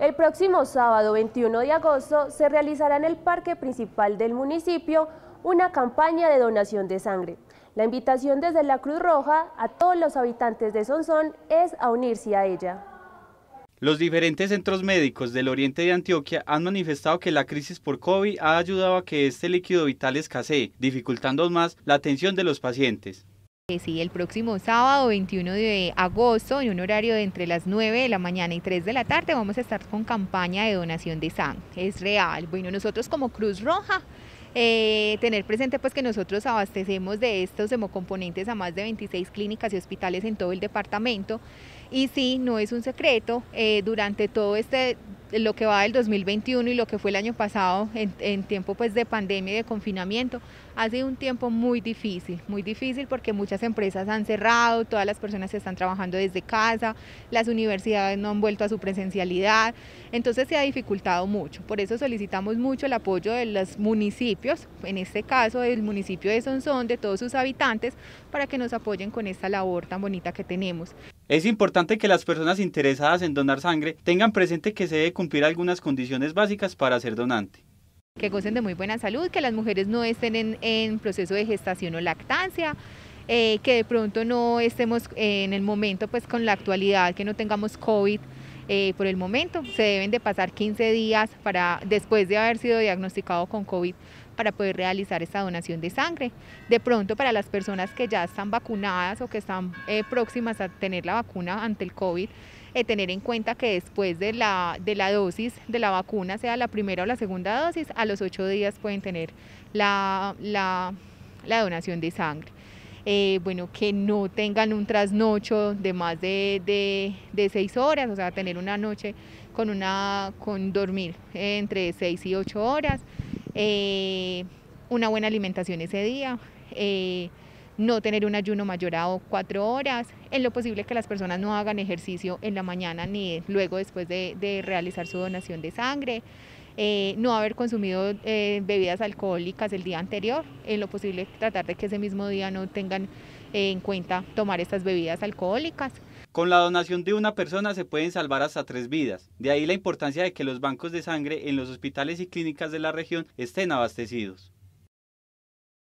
El próximo sábado 21 de agosto se realizará en el parque principal del municipio una campaña de donación de sangre. La invitación desde la Cruz Roja a todos los habitantes de Sonsón es a unirse a ella. Los diferentes centros médicos del oriente de Antioquia han manifestado que la crisis por COVID ha ayudado a que este líquido vital escasee, dificultando más la atención de los pacientes. Sí, el próximo sábado 21 de agosto, en un horario de entre las 9 de la mañana y 3 de la tarde, vamos a estar con campaña de donación de sangre. Es real. Bueno, nosotros como Cruz Roja eh, tener presente pues que nosotros abastecemos de estos hemocomponentes a más de 26 clínicas y hospitales en todo el departamento y sí, no es un secreto, eh, durante todo este lo que va del 2021 y lo que fue el año pasado en, tiempo pues de pandemia y de confinamiento, ha sido un tiempo muy difícil, muy difícil porque muchas empresas han cerrado, todas las personas están trabajando desde casa, las universidades no han vuelto a su presencialidad, entonces se ha dificultado mucho. Por eso solicitamos mucho el apoyo de los municipios, en este caso del municipio de Sonsón, de todos sus habitantes, para que nos apoyen con esta labor tan bonita que tenemos. Es importante que las personas interesadas en donar sangre tengan presente que se debe cumplir algunas condiciones básicas para ser donante. Que gocen de muy buena salud, que las mujeres no estén en, proceso de gestación o lactancia, eh, que de pronto no estemos en el momento, pues con la actualidad, que no tengamos COVID eh, por el momento. Se deben de pasar 15 días para, después de haber sido diagnosticado con COVID para poder realizar esta donación de sangre. De pronto para las personas que ya están vacunadas o que están eh, próximas a tener la vacuna ante el COVID, eh, tener en cuenta que después de la, de la dosis de la vacuna, sea la primera o la segunda dosis, a los ocho días pueden tener la, la, donación de sangre. Eh, bueno, que no tengan un trasnocho de más de, de, seis horas, o sea, tener una noche con, una, con dormir entre seis y ocho horas, eh, una buena alimentación ese día, no tener un ayuno mayor a cuatro horas, en lo posible que las personas no hagan ejercicio en la mañana ni luego después de, realizar su donación de sangre, eh, no haber consumido eh, bebidas alcohólicas el día anterior, en lo posible tratar de que ese mismo día no tengan eh, en cuenta tomar estas bebidas alcohólicas. Con la donación de una persona se pueden salvar hasta tres vidas, de ahí la importancia de que los bancos de sangre en los hospitales y clínicas de la región estén abastecidos.